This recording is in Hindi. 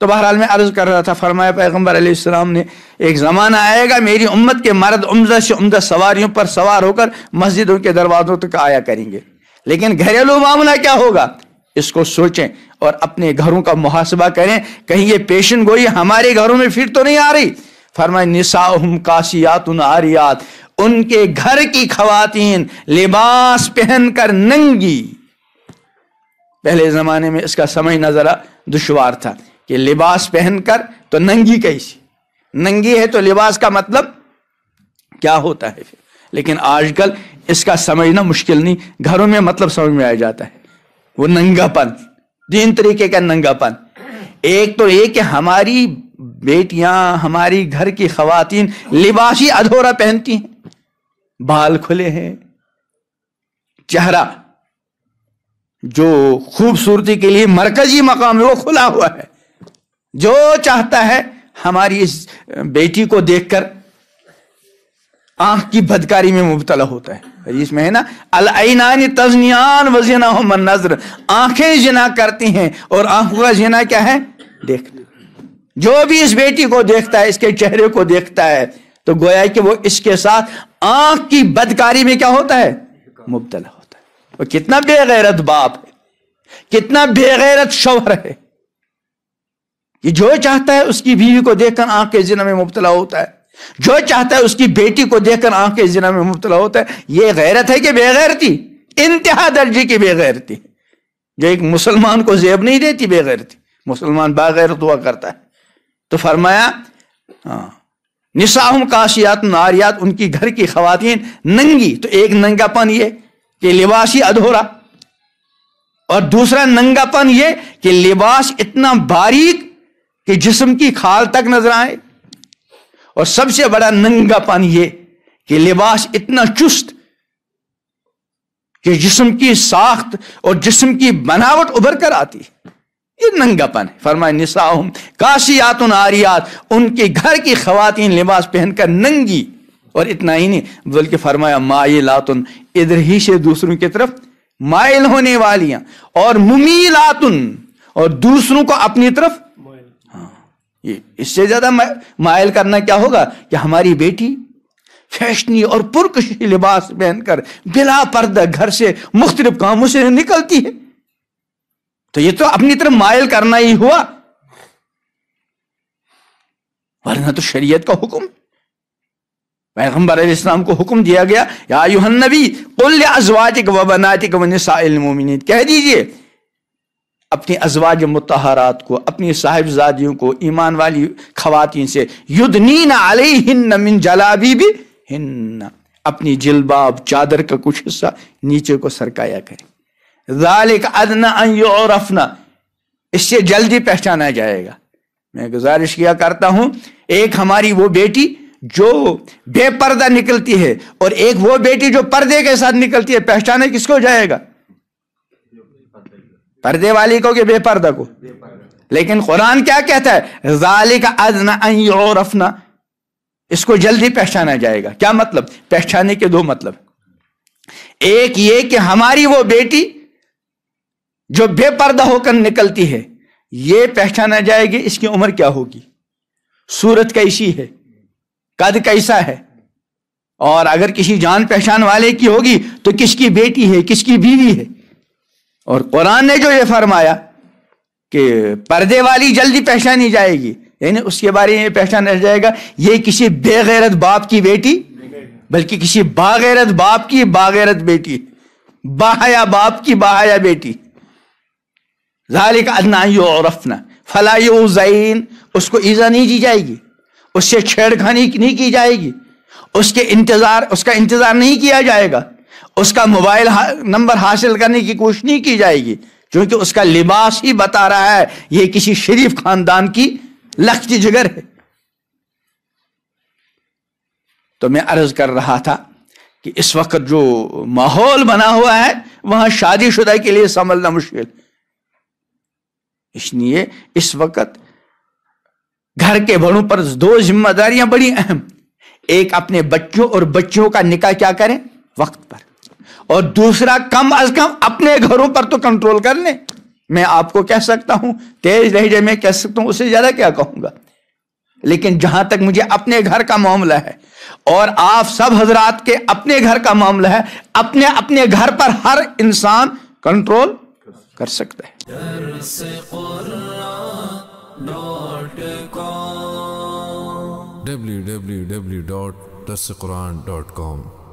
तो बहरहाल मैं अर्ज़ कर रहा था, फरमाया पैगंबर अलैहिस्सलाम ने, एक ज़माना आएगा, मेरी उम्मत के मर्द उम्दा से उम्दा सवारियों पर सवार होकर मस्जिदों के दरवाजों तक आया करेंगे। लेकिन घरेलू मामला क्या होगा? इसको सोचें और अपने घरों का मुहासबा करें। कहीं ये पेशन गोई हमारे घरों में फिर तो नहीं आ रही? फरमाए निसाहम काशियात आरियात, उनके घर की खवातीन लिबास पहनकर नंगी। पहले जमाने में इसका समझना जरा दुशवार था। कि लिबास पहनकर तो नंगी कैसी? नंगी है तो लिबास का मतलब क्या होता है? फिर लेकिन आजकल इसका समझना मुश्किल नहीं। घरों में मतलब समझ में आ जाता है। वो नंगापन। तीन तरीके का नंगापन। एक तो ये कि हमारी बेटियाँ, हमारी घर की खातन लिबास ही अधूरा पहनती हैं। बाल खुले हैं। चेहरा जो खूबसूरती के लिए मरकजी मकाम है, वो खुला हुआ है। जो चाहता है हमारी इस बेटी को देखकर आँख की बदकारी में मुबतला होता है। इसमें है ना अलनानी तजनियान वजना नज़र। आँखें जना करती हैं और आँखों का जना क्या है? देखना। जो भी इस बेटी को देखता है, इसके चेहरे को देखता है तो गोया कि वो इसके साथ आँख की बदकारी में क्या होता है? मुबतला होता है। वो कितना बेगैरत बाप है, कितना बेगैरत शौहर है। कि जो चाहता है उसकी बीवी को देखकर आँख के जिना में मुबतला होता है। जो चाहता है उसकी बेटी को देखकर आँख के जिना में मुबतला होता है। ये गैरत है कि बेगैरती? इंतहा दर्जे की बेगैरती। जो एक मुसलमान को जेब नहीं देती बेगैरती। मुसलमान बागैरत हुआ करता है। तो फरमाया हाँ काशियात नारियात, उनकी घर की खातन नंगी। तो एक नंगापन ये कि लिबास ही अधूरा। और दूसरा नंगापन ये कि लिबास इतना बारीक कि जिस्म की खाल तक नज़र आए। और सबसे बड़ा नंगापन ये कि लिबास इतना चुस्त कि जिस्म की साख्त और जिस्म की बनावट उभर कर आती। ये नंगापन है। फरमाए निसाहम काशियात आरियात, उनके घर की खातन लिबास पहनकर नंगी और इतना ही नहीं, बल्कि फरमाया माइलातुन इधर ही से दूसरों की तरफ़ माइल होने वालियाँ। और मुमीलातुन, और दूसरों को अपनी तरफ़ ये, इससे ज़्यादा मायल करना क्या होगा? कि हमारी बेटी फैशनी और पुरकश लिबास पहनकर बिला पर्दा घर से मुख्तलिफ़ कामों से निकलती है। तो ये तो अपनी तरफ़ मायल करना ही हुआ। वरना तो शरीयत का हुक्म पैगंबर इस्लाम को हुक्म दिया गया, या युहन्नबी कुल अजवाजिक व बनातिक व कह दीजिए अपनी अजवाज मतहरात को, अपनी साहिबजादियों को, ईमान वाली खवातीन से युद्धनीन अलहिन मिन जलाबी भी हिन्ना अपनी जिलबाब, चादर का कुछ हिस्सा नीचे को सरकाया करें। जालिक अदना और अफना इससे जल्दी पहचाना जाएगा। मैं गुजारिश किया करता हूँ, एक हमारी वो बेटी जो बेपर्दा निकलती है और एक वो बेटी जो पर्दे के साथ निकलती है, पहचाने किसको जाएगा? पर्दे वाली को कि बेपर्दा को? लेकिन कुरान क्या कहता है? जालिक इसको जल्दी पहचाना जाएगा। क्या मतलब? पहचाने के दो मतलब। एक ये कि हमारी वो बेटी जो बेपर्दा होकर निकलती है, ये पहचाना जाएगी इसकी उम्र क्या होगी। सूरत कैसी है? कद कैसा है? और अगर किसी जान पहचान वाले की होगी तो किसकी बेटी है, किसकी बीवी है? और कुरान ने जो ये फरमाया कि पर्दे वाली जल्दी पहचानी जाएगी, यानी उसके बारे में पहचाना जाएगा, ये किसी बेगैरत बाप की बेटी, बल्कि किसी बागैरत बाप की बागैरत बेटी बाहया बाप की बाहया बेटी। जालिक फलाई जैन उसको ईजा नहीं दी जाएगी, उससे छेड़खानी नहीं की जाएगी, उसके इंतज़ार, उसका इंतज़ार नहीं किया जाएगा। उसका मोबाइल हा, नंबर हासिल करने की कोशिश नहीं की जाएगी क्योंकि उसका लिबास ही बता रहा है यह किसी शरीफ खानदान की लख्ती जिगर है। तो मैं अर्ज़ कर रहा था कि इस वक्त जो माहौल बना हुआ है वहाँ शादीशुदा के लिए संभलना मुश्किल। इसलिए इस वक्त घर के बड़ों पर दो जिम्मेदारियाँ बड़ी अहम। एक अपने बच्चों और बच्चियों का निकाह क्या करें? वक्त पर। और दूसरा, कम अज कम अपने घरों पर तो कंट्रोल कर ले। मैं आपको कह सकता हूँ, तेज लहजे में कह सकता हूँ, उससे ज़्यादा क्या कहूँगा? लेकिन जहाँ तक मुझे अपने घर का मामला है, और आप सब हजरात के अपने घर का मामला है, अपने अपने घर पर हर इंसान कंट्रोल कर सकता है। www.dasquran.com